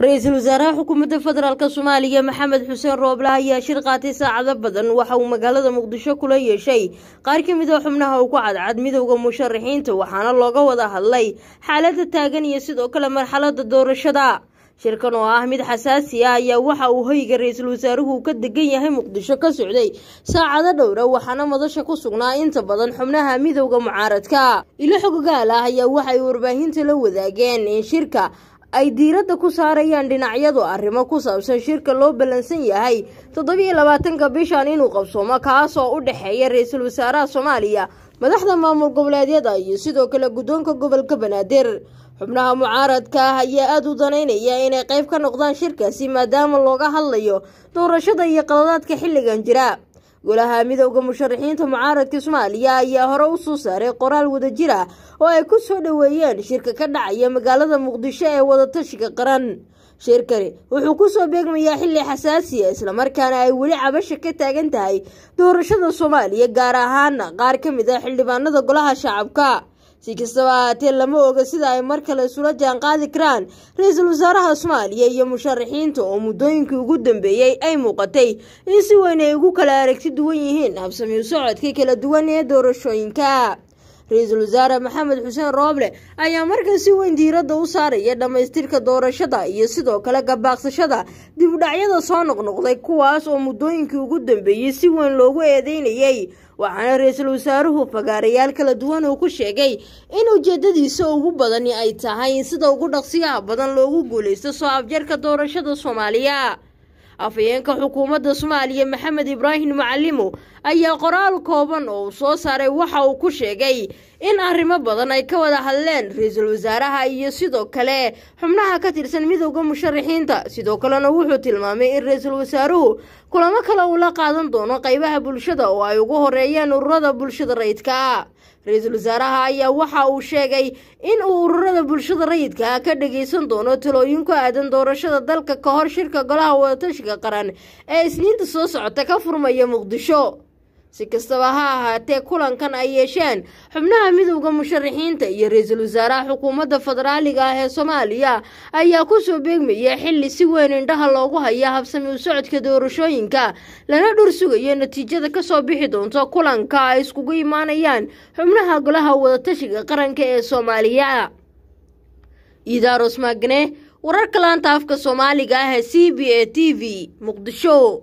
ra'iisul wasaaraha xukuumadda federaalk soomaaliya maxamed xuseen rooble ayaa shir qaatay saacado badan waxa uu magaalada muqdisho kula yeeshay. Qaar ka mid a xubnaha ugu cadcad midowda musharaxiinta waxaana looga wada hadlay xaalada taagan iyo sidoo kale marxalada doorashada. Shirkan oo ah mid xasaasi ah ayaa waxa uu hoyga ra'iisul wasaaruhu ka degan yahay muqdisho ka socday. Saacado dhowra waxaana madasha ku sugnaa inta badan xubnaha midowda mucaaradka. Ilo xoggaal ah ayaa waxay warbaahinta la wadaageen in shirka ay diiradda ku saarayaan dhinacyadu arrimo ku saabsan shirka loo ballansan yahay. Toddobiyo labaatanka bishan inuu qabsoomo kaas oo u dhexeeya ra'iisul wasaaraha soomaaliya madaxda maamul goboleedyada iyo sidoo kale guddoonka gobolka banaadir. Xubnaha mucaaradka ah ayaa aada u danaynaya inay qayb ka noqdaan shirkaasi maadaama looga hadlayo doorashada iyo qaladaadka xilligan jira golaha midowda musharaxiinta mucaaradka soomaaliya ayaa hore u soo saaray qoraal wadajir ah oo ay ku soo dhoweeyeen shirka ka dhacaya magaalada muqdisho ee wadatashiga qaran. Shirkani wuxuu ku soo beegmayaa xilli xasaasiya islamarkaana ay weli cabasha ka taagan tahay doorashada soomaaliya gaar ahaana qaar ka mid ah xildhibaanada golaha shacabka si kastaba ahaatee lama oga sida ay mar kale isula jaan qaadi karaan ra'iisul wasaaraha soomaaliya iyo musharaxiinta oo muddooyinkii ugu dambeeyey ay muuqatay in si weyn ay ugu kala aragti duwan yihiin habsamiu socodka kala duwan ee doorashooyinka ra'iisul wasaare maxamed xuseen rooble ayaa markan si weyn diiradda u saaraya dhammaystirka doorashada iyo sidoo kale gabaaqsashada dib udhacyada soo noqnoqday kuwaas oo muddooyinkii ugu dambeeyey si weyn loogu eedeynayay. Waxaana ra'iisul wasaaruhu fagaarayaal kala duwan uu ku sheegay in ujeedadiisa ugu badani ay tahay in sida ugu dhaqsiyaha badan loogu guuleysto soo afjarka doorashada soomaaliya afhayeenka xukuumadda soomaaliya maxamed ibraahim macalimo ayaa qoraal kooban oo uu soo saaray waxa uu ku sheegay in arrimo badan ay ka wada hadleen ra'iisul wasaaraha iyo sidoo kale xubnaha ka tirsan midowda musharaxiinta. Sidoo kalena wuxuu tilmaamay in ra'iisul wasaaruhu kulamo kale uu la qaadan doono qaybaha bulshada oo ay ugu horeeyeen ururada bulshada rayidka. Ah ra'iisul wasaaraha ayaa waxa uu sheegay in uu ururada bulshada rayidka ah ka dhageysan doono talooyin ku aadan doorashada dalka ka hor shirka golaha wadatashiga qaran ee isniinta soo socota ka furmaya muqdisho si kastaba ha ahaatee kulankan ay yeesheen xubnaha midowda musharaxiinta iyo ra'iisul wasaaraha xukuumadda federaaliga ah ee soomaaliya ayaa ku soo beegmaya xilli si weyn indhaha loogu haya habsami u socodka doorashooyinka lana dhur sugayo natiijada ka soo bixi doonto kulanka ay iskugu imaanayaan xubnaha golaha wadatashiga qaranka ee soomaaliya. Iidaaros maagne wararka laanta afka soomaaliga ah ee c b a t v muqdisho